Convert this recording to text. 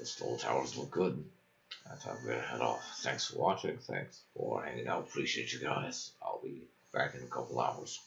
the stall towers look good. I thought we're gonna head off. Thanks for watching. Thanks for hanging out. Appreciate you guys. I'll be back in a couple hours.